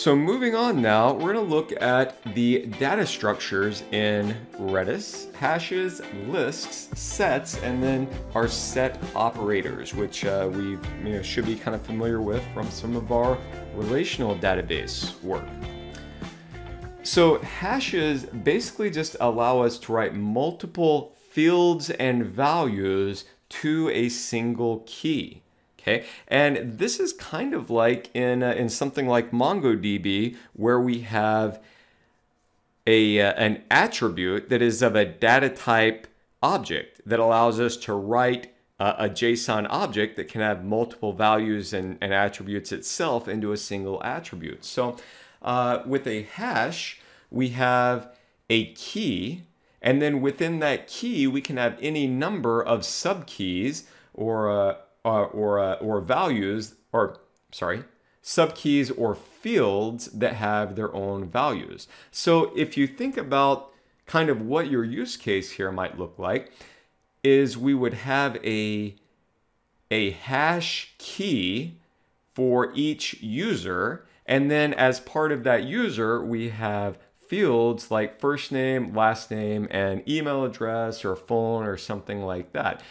So moving on now, we're to look at the data structures in Redis, hashes, lists, sets, and then our set operators, which uh, we you know, should be kind of familiar with from some of our relational database work. So hashes basically just allow us to write multiple fields and values to a single key. Okay, and this is kind of like in, uh, in something like MongoDB where we have a, uh, an attribute that is of a data type object that allows us to write uh, a JSON object that can have multiple values and, and attributes itself into a single attribute. So uh, with a hash, we have a key, and then within that key, we can have any number of subkeys or uh, or, uh, or values, or sorry, subkeys or fields that have their own values. So if you think about kind of what your use case here might look like, is we would have a, a hash key for each user. And then as part of that user, we have fields like first name, last name, and email address or phone or something like that.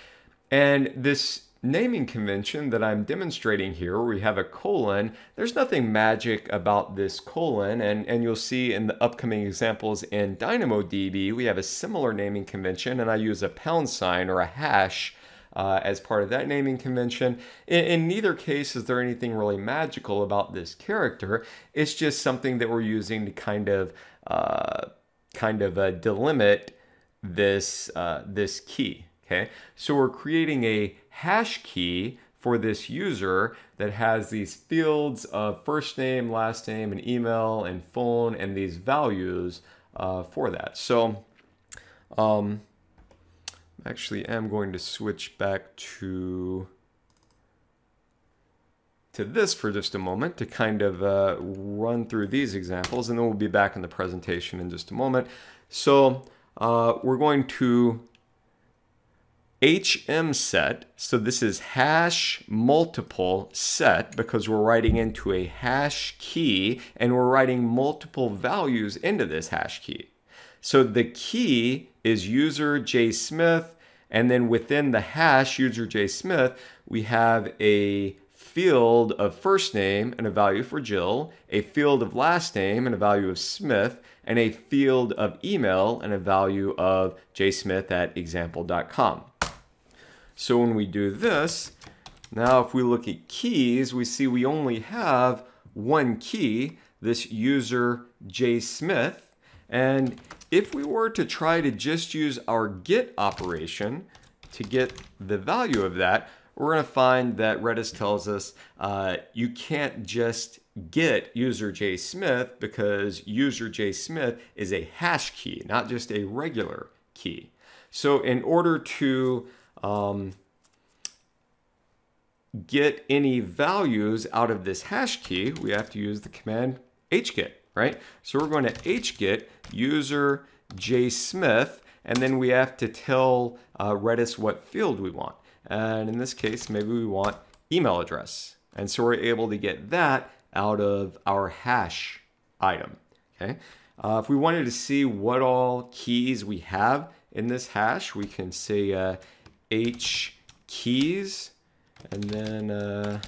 And this naming convention that I'm demonstrating here, where we have a colon, there's nothing magic about this colon, and, and you'll see in the upcoming examples in DynamoDB, we have a similar naming convention, and I use a pound sign or a hash uh, as part of that naming convention. In, in, neither case is there anything really magical about this character. It's just something that we're using to kind of uh, kind of uh, delimit this uh, this key. Okay, so we're creating a hash key for this user that has these fields of first name, last name, and email, and phone, and these values uh, for that. So um, actually am going to switch back to to this for just a moment to kind of uh, run through these examples, and then we'll be back in the presentation in just a moment. So uh, we're going to HM set, so this is hash multiple set because we're writing into a hash key and we're writing multiple values into this hash key. So the key is user J Smith, and then within the hash user J Smith, we have a field of first name and a value for Jill, a field of last name and a value of Smith, and a field of email and a value of jsmith at example.com. So when we do this, now if we look at keys, we see we only have one key, this user J Smith. And if we were to try to just use our get operation to get the value of that, we're going to find that Redis tells us uh, you can't just get user J Smith because user J Smith is a hash key, not just a regular key. So in order to um, get any values out of this hash key, we have to use the command hget, right? So we're going to hget user jsmith, and then we have to tell uh, Redis what field we want. And in this case, maybe we want email address. And so we're able to get that out of our hash item, okay? Uh, if we wanted to see what all keys we have in this hash, we can say uh, h keys, and then, uh,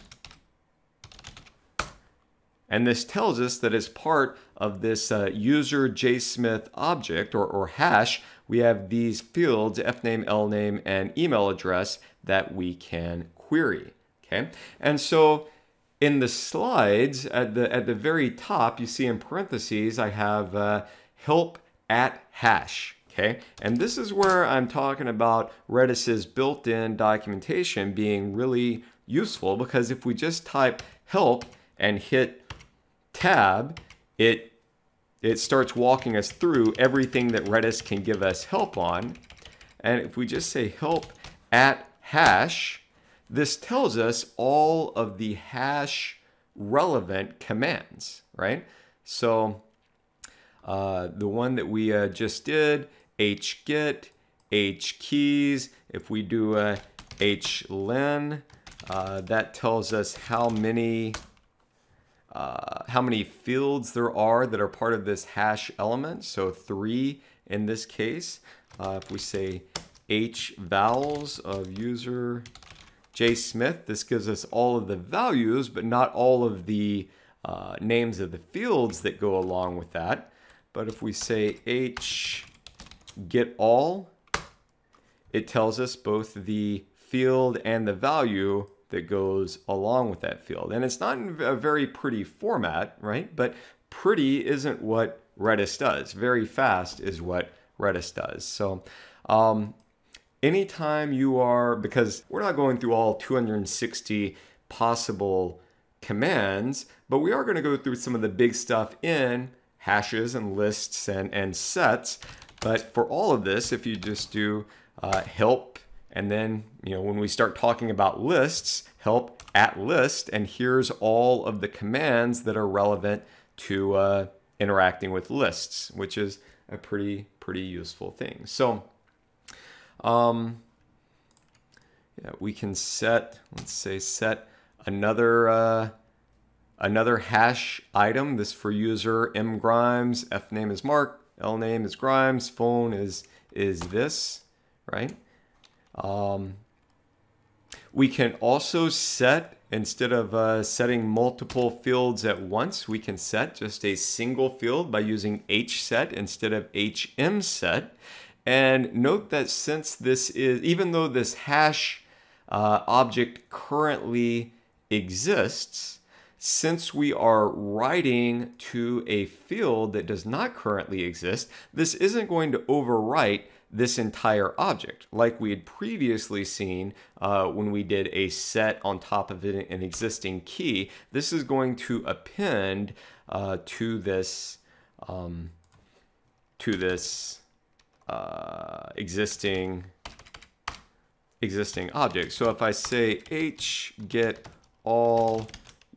and this tells us that as part of this uh, user JSmith object or, or hash, we have these fields, fname, lname, and email address that we can query. Okay, and so in the slides at the at the very top, you see in parentheses, I have uh, help at hash. Okay, and this is where I'm talking about Redis's built-in documentation being really useful because if we just type help and hit tab, it it starts walking us through everything that Redis can give us help on. And if we just say help at hash, this tells us all of the hash relevant commands, right? So uh, the one that we uh, just did hget, hkeys. If we do a hlen, uh, that tells us how many uh, how many fields there are that are part of this hash element. So three in this case. Uh, if we say hvals of user J Smith, this gives us all of the values, but not all of the uh, names of the fields that go along with that. But if we say h get all, it tells us both the field and the value that goes along with that field. And it's not in a very pretty format, right? But pretty isn't what Redis does. Very fast is what Redis does. So um, anytime you are, because we're not going through all 260 possible commands, but we are going to go through some of the big stuff in hashes and lists and, and sets. But for all of this, if you just do uh, help, and then, you know, when we start talking about lists, help at list, and here's all of the commands that are relevant to uh, interacting with lists, which is a pretty, pretty useful thing. So, um, yeah, we can set, let's say set another, uh, another hash item. This for user M Grimes, F name is Mark, L name is Grimes, phone is, is this, right? Um, we can also set, instead of uh, setting multiple fields at once, we can set just a single field by using hset instead of hmset. And note that since this is, even though this hash uh, object currently exists, since we are writing to a field that does not currently exist, this isn't going to overwrite this entire object, like we had previously seen uh, when we did a set on top of an existing key. This is going to append uh, to this um, to this uh, existing existing object. So if I say h get all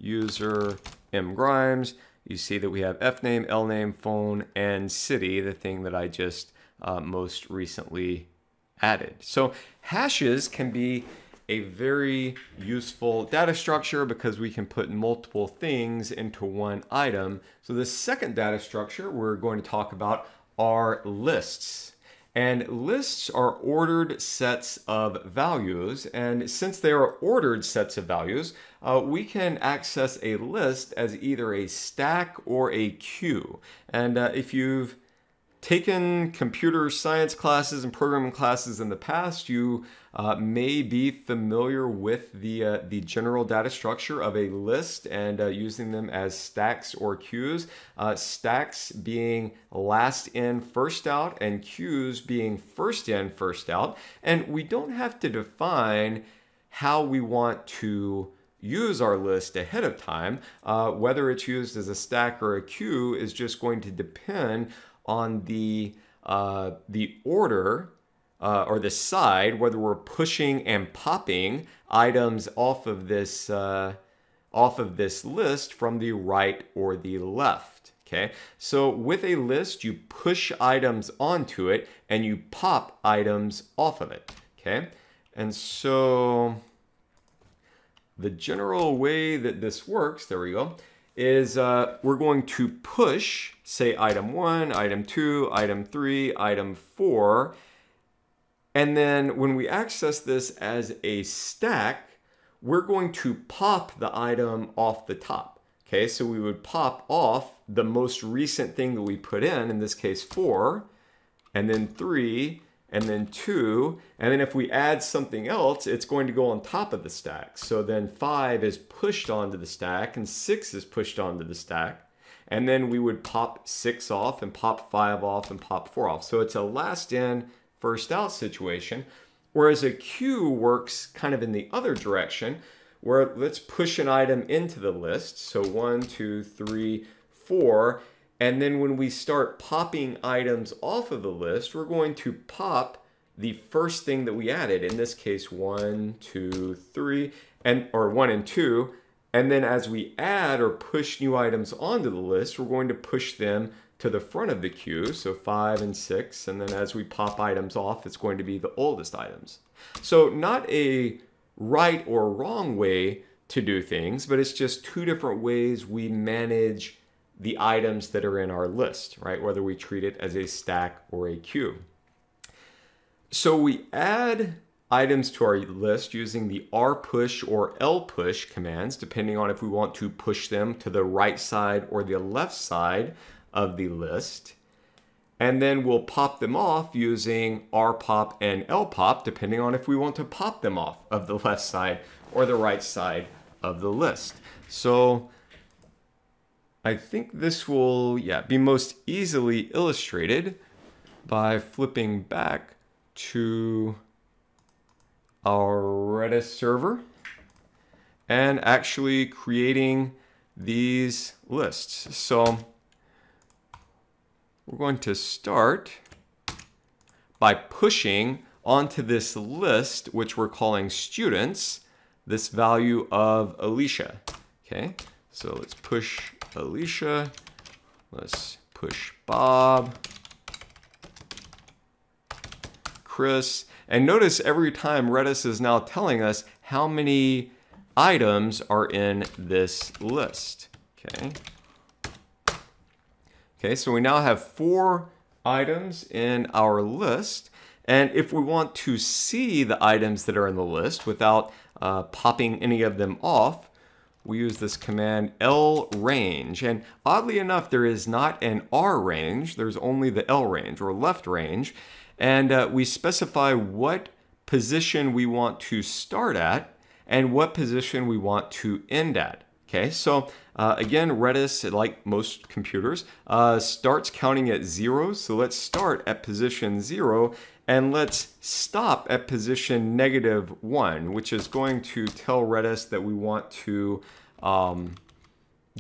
user m grimes, you see that we have f name, l name, phone, and city, the thing that I just uh, most recently added. So hashes can be a very useful data structure because we can put multiple things into one item. So the second data structure we're going to talk about are lists. And lists are ordered sets of values. And since they are ordered sets of values, uh, we can access a list as either a stack or a queue. And uh, if you've taken computer science classes and programming classes in the past, you uh, may be familiar with the, uh, the general data structure of a list and uh, using them as stacks or queues. Uh, stacks being last in, first out, and queues being first in, first out. And we don't have to define how we want to use our list ahead of time. Uh, whether it's used as a stack or a queue is just going to depend on the uh, the order uh, or the side, whether we're pushing and popping items off of this uh, off of this list from the right or the left. Okay, so with a list, you push items onto it and you pop items off of it. Okay, and so the general way that this works, there we go, is uh, we're going to push, say, item one, item two, item three, item four. And then when we access this as a stack, we're going to pop the item off the top. Okay, so we would pop off the most recent thing that we put in, in this case four, and then three, and then two, and then if we add something else, it's going to go on top of the stack. So then five is pushed onto the stack and six is pushed onto the stack. And then we would pop six off and pop five off and pop four off. So it's a last in, first out situation. Whereas a queue works kind of in the other direction, where let's push an item into the list. So one, two, three, four, and then when we start popping items off of the list, we're going to pop the first thing that we added. In this case, one, two, three, and or one and two. And then as we add or push new items onto the list, we're going to push them to the front of the queue. So five and six. And then as we pop items off, it's going to be the oldest items. So not a right or wrong way to do things, but it's just two different ways we manage the items that are in our list, right? Whether we treat it as a stack or a queue. So we add items to our list using the rpush or lpush commands, depending on if we want to push them to the right side or the left side of the list. And then we'll pop them off using rpop and lpop, depending on if we want to pop them off of the left side or the right side of the list. So I think this will yeah, be most easily illustrated by flipping back to our Redis server and actually creating these lists. So we're going to start by pushing onto this list, which we're calling students, this value of Alicia. Okay, so let's push Alicia. Let's push Bob. Chris. And notice every time Redis is now telling us how many items are in this list. Okay. Okay, so we now have four items in our list. And if we want to see the items that are in the list without uh, popping any of them off, we use this command L range. And oddly enough, there is not an R range, there's only the L range or left range. And uh, we specify what position we want to start at and what position we want to end at. Okay, so uh, again, Redis, like most computers, uh, starts counting at zero. So let's start at position zero and let's stop at position negative one, which is going to tell Redis that we want to um,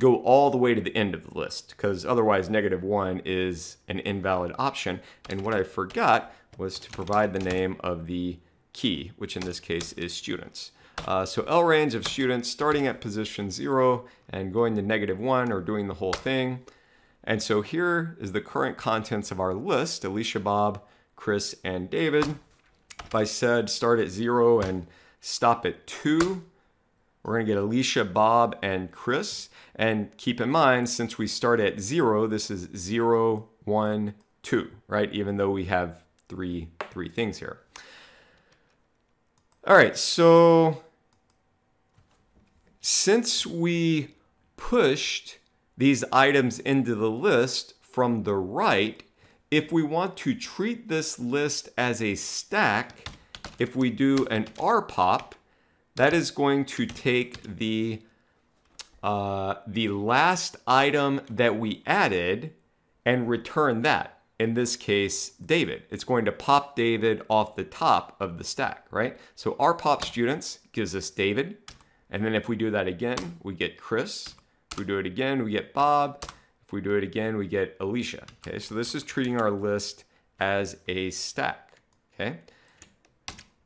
go all the way to the end of the list because otherwise negative one is an invalid option. And what I forgot was to provide the name of the key, which in this case is students. Uh, so L range of students starting at position zero and going to negative one or doing the whole thing. And so here is the current contents of our list, Alicia, Bob, Chris, and David. If I said start at zero and stop at two, we're gonna get Alicia, Bob, and Chris. And keep in mind, since we start at zero, this is zero, one, two, right? Even though we have three, three things here. All right, so since we pushed these items into the list from the right, if we want to treat this list as a stack, if we do an rpop, that is going to take the uh, the last item that we added and return that. In this case, David. It's going to pop David off the top of the stack, right? So rpop students gives us David. And then if we do that again, we get Chris. If we do it again, we get Bob. If we do it again, we get Alicia. Okay, so this is treating our list as a stack. Okay.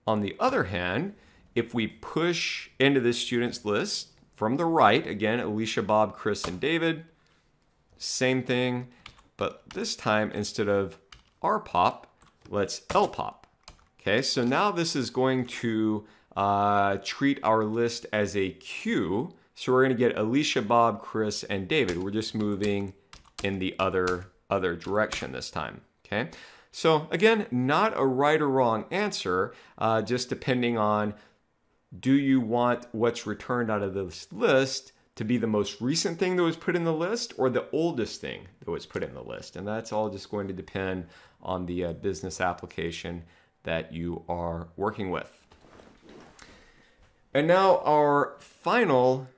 On the other hand, if we push into this student's list from the right, again, Alicia, Bob, Chris, and David, same thing, but this time instead of rpop, let's lpop. Okay, so now this is going to uh, treat our list as a queue. So we're going to get Alicia, Bob, Chris, and David. We're just moving in the other, other direction this time. Okay. So again, not a right or wrong answer, uh, just depending on do you want what's returned out of this list to be the most recent thing that was put in the list or the oldest thing that was put in the list? And that's all just going to depend on the uh, business application that you are working with. And now our final,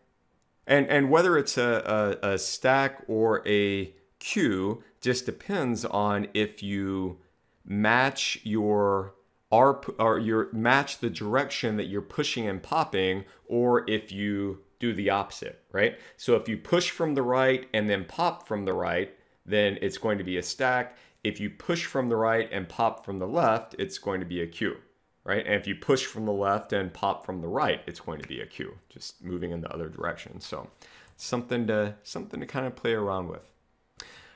and, and whether it's a, a, a stack or a queue, just depends on if you match your R or your match the direction that you're pushing and popping, or if you do the opposite, right? So if you push from the right and then pop from the right, then it's going to be a stack. If you push from the right and pop from the left, it's going to be a queue right? And if you push from the left and pop from the right, it's going to be a queue, just moving in the other direction. So something to, something to kind of play around with.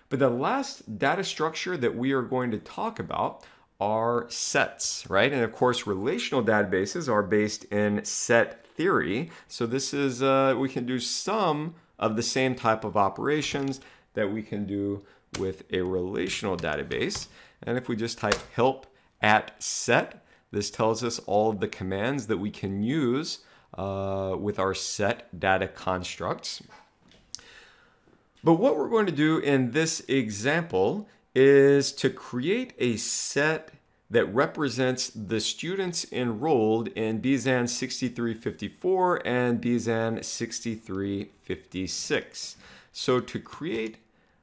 But the last data structure that we are going to talk about are sets, right? And of course, relational databases are based in set theory. So this is, uh, we can do some of the same type of operations that we can do with a relational database. And if we just type help at set, this tells us all of the commands that we can use uh, with our set data constructs. But what we're going to do in this example is to create a set that represents the students enrolled in BZAN 6354 and BZAN 6356. So to create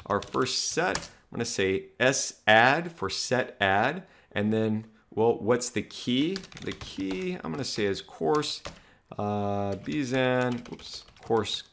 our first set, I'm going to say sadd for set add, and then, well, what's the key? The key, I'm going to say is course uh, BZAN, oops, course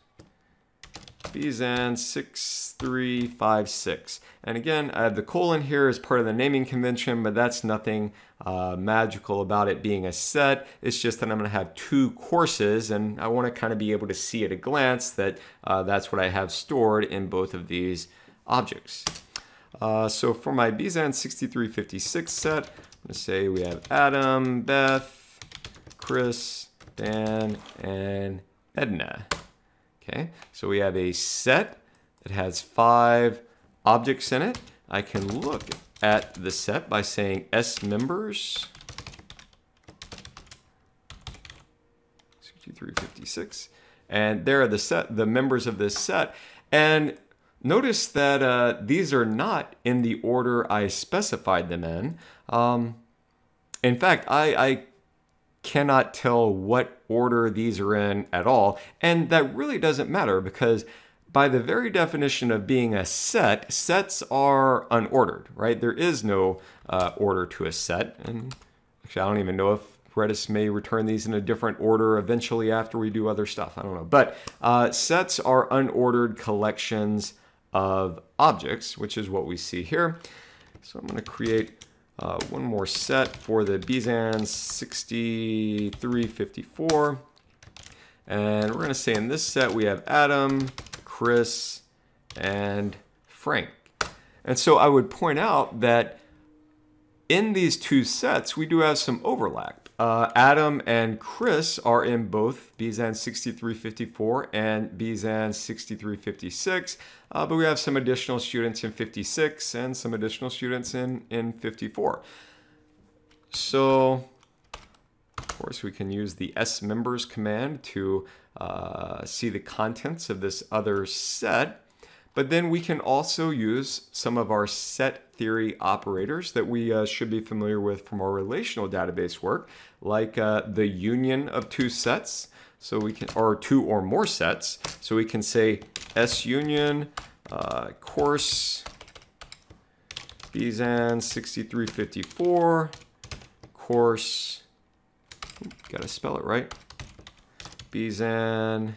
BZAN 6356. And again, I have the colon here as part of the naming convention, but that's nothing uh, magical about it being a set. It's just that I'm going to have two courses, and I want to kind of be able to see at a glance that uh, that's what I have stored in both of these objects. Uh, so for my BZAN 6356 set, I'm to say we have Adam, Beth, Chris, Dan, and Edna. Okay, so we have a set that has five objects in it. I can look at the set by saying S members. 6356. And there are the set, the members of this set. And notice that uh, these are not in the order I specified them in. Um, in fact, I, I cannot tell what order these are in at all. And that really doesn't matter because by the very definition of being a set, sets are unordered, right? There is no uh, order to a set. And actually, I don't even know if Redis may return these in a different order eventually after we do other stuff. I don't know. But uh, sets are unordered collections of objects, which is what we see here. So I'm going to create uh, one more set for the BZAN 6354. And we're going to say in this set we have Adam, Chris, and Frank. And so I would point out that in these two sets, we do have some overlap. Uh, Adam and Chris are in both BZAN 6354 and BZAN 6356, uh, but we have some additional students in 56 and some additional students in, in 54. So, of course, we can use the S members command to uh, see the contents of this other set. But then we can also use some of our set theory operators that we uh, should be familiar with from our relational database work, like uh, the union of two sets. So we can, or two or more sets. So we can say S union uh, course BZAN 6354 course, gotta spell it right, BZAN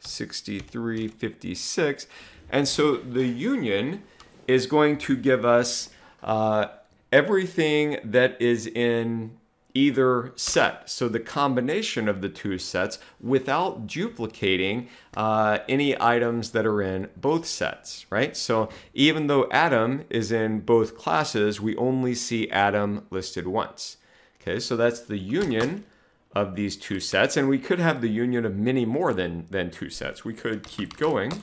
6356. And so the union is going to give us uh, everything that is in either set. So the combination of the two sets without duplicating uh, any items that are in both sets, right? So even though Adam is in both classes, we only see Adam listed once. Okay, so that's the union of these two sets, and we could have the union of many more than, than two sets. We could keep going.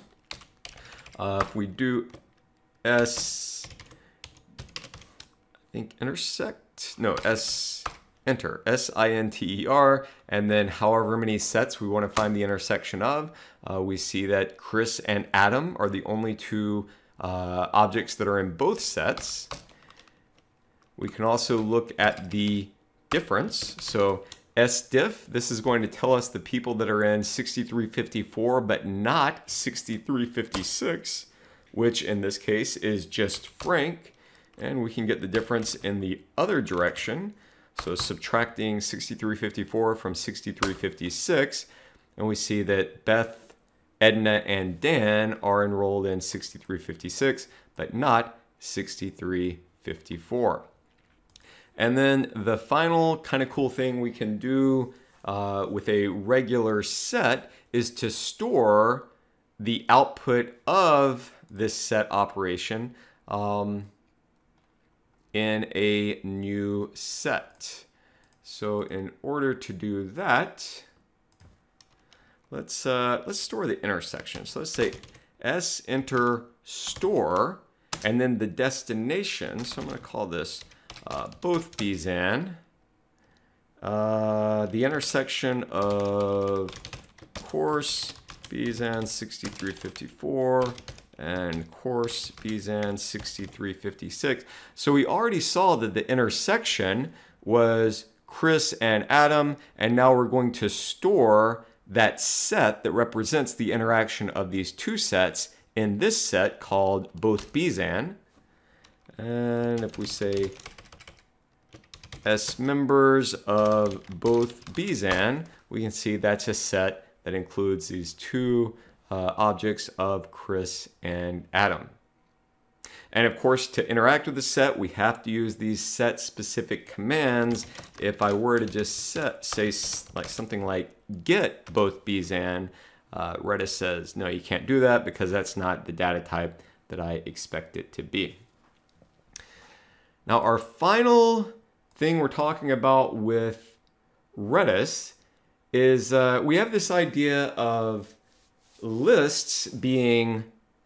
Uh, if we do S, I think intersect, no, S, inter, S-I-N-T-E-R, and then however many sets we want to find the intersection of, uh, we see that Chris and Adam are the only two uh, objects that are in both sets. We can also look at the difference. So SDiff, this is going to tell us the people that are in 6354 but not 6356, which in this case is just Frank. And we can get the difference in the other direction. So subtracting 6354 from 6356, and we see that Beth, Edna, and Dan are enrolled in 6356, but not 6354. And then the final kind of cool thing we can do uh, with a regular set is to store the output of this set operation um, in a new set. So in order to do that, let's uh, let's store the intersection. So let's say s inter store, and then the destination. So I'm going to call this uh, both bzan. Uh, the intersection of course bzan 6354 and course bzan 6356. So we already saw that the intersection was Chris and Adam, and now we're going to store that set that represents the interaction of these two sets in this set called both bzan. And if we say S members of both bzan, we can see that's a set that includes these two uh, objects of Chris and Adam. And of course, to interact with the set, we have to use these set specific commands. If I were to just set, say like something like get both bzan, uh, Redis says, no, you can't do that because that's not the data type that I expect it to be. Now, our final thing we're talking about with Redis is uh, we have this idea of lists being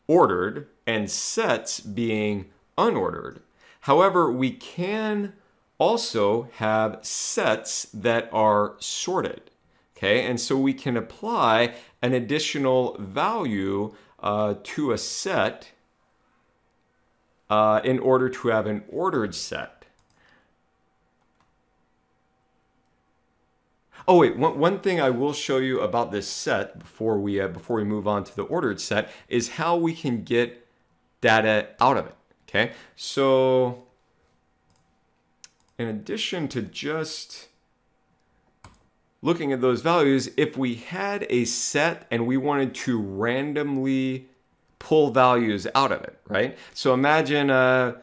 ordered and sets being unordered. However, we can also have sets that are sorted. Okay, and so we can apply an additional value uh, to a set uh, in order to have an ordered set. Oh wait, one, one thing I will show you about this set before we uh, before we move on to the ordered set is how we can get data out of it. Okay, so in addition to just looking at those values, if we had a set and we wanted to randomly pull values out of it, right? So imagine, uh,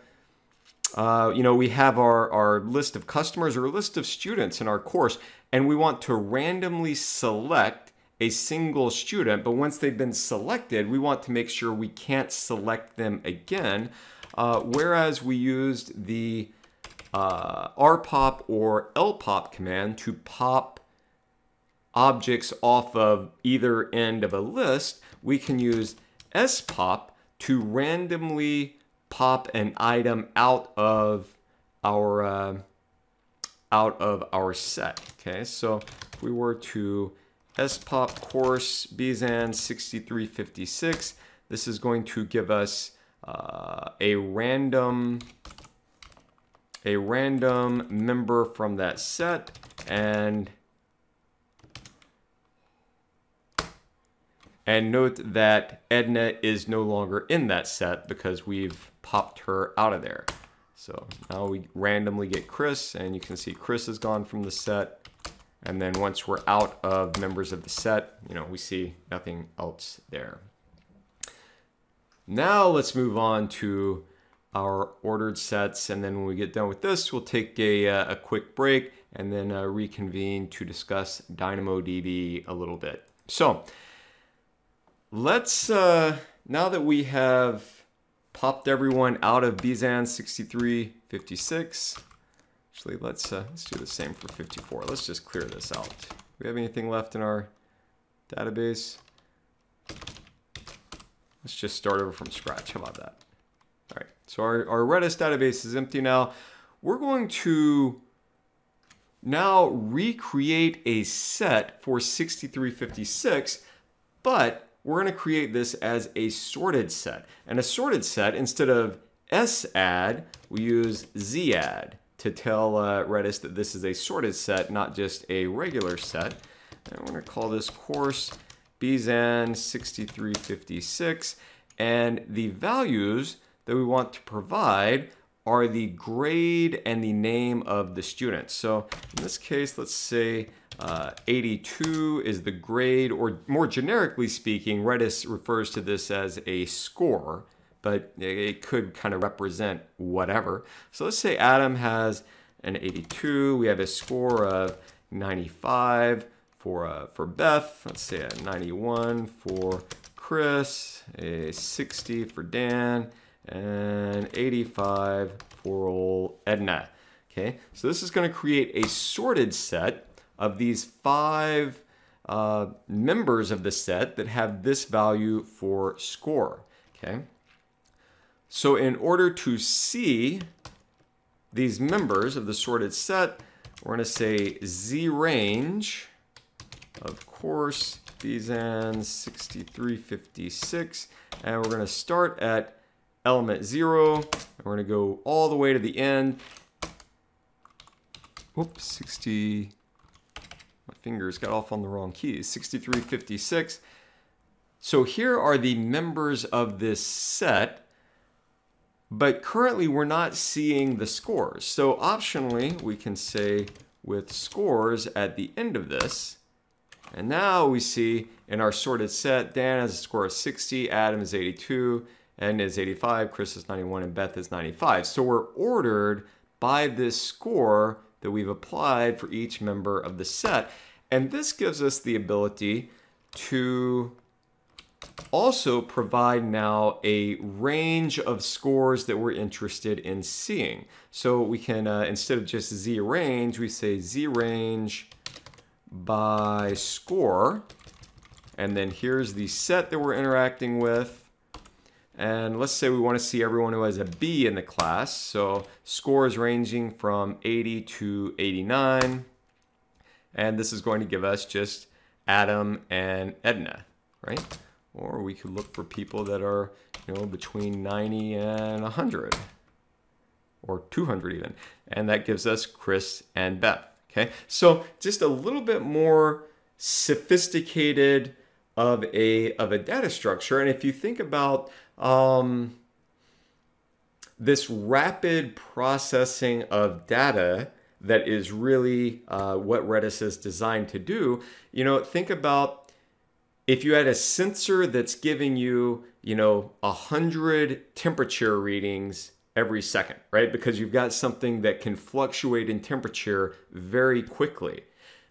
uh, you know, we have our, our list of customers or a list of students in our course, and we want to randomly select a single student, but once they've been selected, we want to make sure we can't select them again. Uh, whereas we used the uh, rpop or lpop command to pop objects off of either end of a list, we can use spop to randomly pop an item out of our uh, out of our set. Okay, so if we were to spop course bzan 6356, this is going to give us uh, a random a random member from that set and and note that Edna is no longer in that set because we've popped her out of there. So now we randomly get Chris, and you can see Chris has gone from the set. And then once we're out of members of the set, you know, we see nothing else there. Now let's move on to our ordered sets. And then when we get done with this, we'll take a, uh, a quick break and then uh, reconvene to discuss DynamoDB a little bit. So let's, uh, now that we have popped everyone out of Bzan 6356. Actually, let's, uh, let's do the same for 54. Let's just clear this out. Do we have anything left in our database? Let's just start over from scratch. How about that? All right, so our, our Redis database is empty now. We're going to now recreate a set for 6356, but we're going to create this as a sorted set. And a sorted set, instead of sadd, we use zadd to tell uh, Redis that this is a sorted set, not just a regular set. And we're going to call this course bzan 6356. And the values that we want to provide are the grade and the name of the student. So in this case, let's say uh, 82 is the grade, or more generically speaking, Redis refers to this as a score, but it could kind of represent whatever. So let's say Adam has an 82. We have a score of 95 for, uh, for Beth. Let's say a 91 for Chris, a 60 for Dan, and 85 for old Edna. Okay, so this is going to create a sorted set of these five uh, members of the set that have this value for score. Okay, so in order to see these members of the sorted set, we're going to say z range, of course, bzan 6356, and we're going to start at element 0, and we're going to go all the way to the end, Whoops, 60. Fingers got off on the wrong keys. 6356. So here are the members of this set, but currently we're not seeing the scores. So optionally, we can say with scores at the end of this. And now we see in our sorted set, Dan has a score of 60, Adam is 82, Ed is 85, Chris is 91, and Beth is 95. So we're ordered by this score that we've applied for each member of the set. And this gives us the ability to also provide now a range of scores that we're interested in seeing. So we can, uh, instead of just z range, we say z range by score. And then here's the set that we're interacting with. And let's say we want to see everyone who has a B in the class. So scores ranging from 80 to 89. And this is going to give us just Adam and Edna, right? Or we could look for people that are, you know, between 90 and 100 or 200 even. And that gives us Chris and Beth, okay? So just a little bit more sophisticated of a, of a data structure. And if you think about um, this rapid processing of data that is really uh, what Redis is designed to do. You know, think about if you had a sensor that's giving you, you know, a hundred temperature readings every second, right? Because you've got something that can fluctuate in temperature very quickly.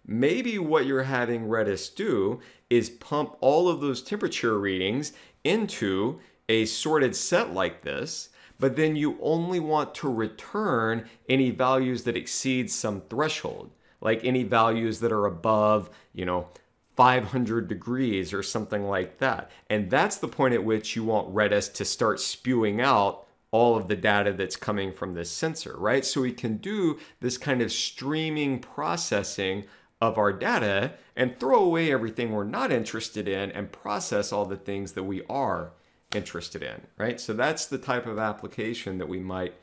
Maybe what you're having Redis do is pump all of those temperature readings into a sorted set like this, but then you only want to return any values that exceed some threshold, like any values that are above, you know, 500 degrees or something like that. And that's the point at which you want Redis to start spewing out all of the data that's coming from this sensor, right? So we can do this kind of streaming processing of our data and throw away everything we're not interested in and process all the things that we are interested in, right? So that's the type of application that we might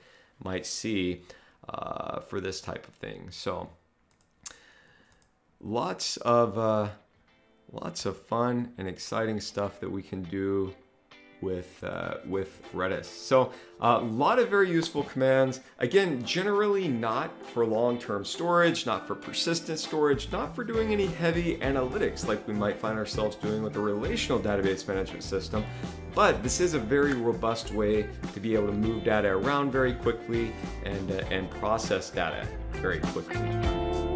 might see uh, for this type of thing. So lots of uh, lots of fun and exciting stuff that we can do with, uh, with Redis. So a uh, lot of very useful commands. Again, generally not for long-term storage, not for persistent storage, not for doing any heavy analytics like we might find ourselves doing with a relational database management system. But this is a very robust way to be able to move data around very quickly and, uh, and process data very quickly.